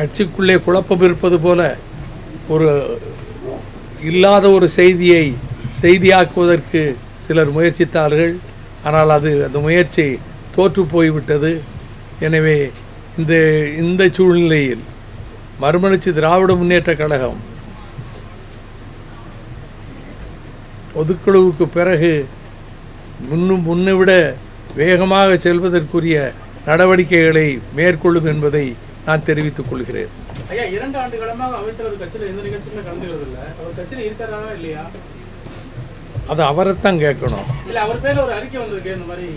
கட்சிக்குள்ளே குழப்பம் இருப்பது போல ஒரு இல்லாத ஒரு செய்தியை செய்தியாக்குவதற்கு சிலர் முயற்சித்தார்கள். ஆனால் அது அந்த முயற்சி தோற்று போய்விட்டது. எனவே இந்த இந்த சூழ்நிலையில் மறுமலர்ச்சி திராவிட முன்னேற்ற கழகம் பொதுக்குழுவுக்கு பிறகு முன்னும் முன்னை விட வேகமாக செல்வதற்குரிய நடவடிக்கைகளை மேற்கொள்ளும் என்பதை நான் தெரிவித்துக் கொள்கிறேன். ஐயா இரண்டு ஆண்டு காலமாக அவைத்தலைவர் கட்சியில எந்த நிகழ்ச்சியுமே கலந்துக்கிறது இல்ல அவர் கட்சியில இருக்கிறாரா இல்லையா? அது அவரைத்தான் கேட்கணும். இல்ல அவர் பேர்ல ஒரு அறிக்கை வந்திருக்கு இந்த மாதிரி.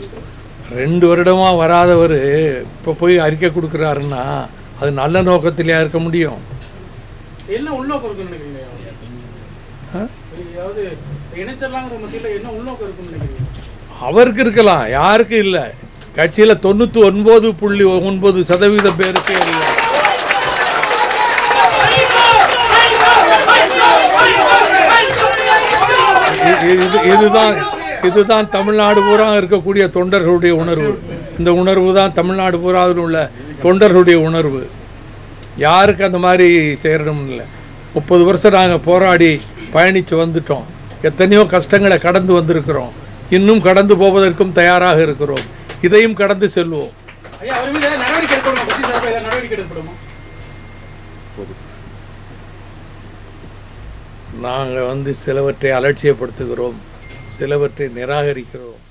ரெண்டு வருடமாக வராதவர் இப்போ போய் அறிக்கை கொடுக்குறாருன்னா அது நல்ல நோக்கத்திலேயா இருக்க முடியும்? என்ன உள்நோக்கம் இருக்குன்னு நினைக்கிறீங்க? அவருக்கு இருக்கலாம் யாருக்கு இல்லை. கட்சியில் தொண்ணூற்றி ஒன்பது புள்ளி ஒன்பது சதவீதம் பேருக்கு இது இதுதான் இதுதான் தமிழ்நாடு பூரா இருக்கக்கூடிய தொண்டர்களுடைய உணர்வு. இந்த உணர்வு தான் தமிழ்நாடு பூராவில் உள்ள தொண்டர்களுடைய உணர்வு. யாருக்கு அந்த மாதிரி செய்யணும் இல்லை. முப்பது வருஷம் நாங்கள் போராடி பயணித்து வந்துட்டோம். எத்தனையோ கஷ்டங்களை கடந்து வந்திருக்கிறோம். இன்னும் கடந்து போவதற்கும் தயாராக இருக்கிறோம். இதையும் கடந்து செல்வோம். நாங்கள் வந்து சிலவற்றை அலட்சியப்படுத்துகிறோம் சிலவற்றை நிராகரிக்கிறோம்.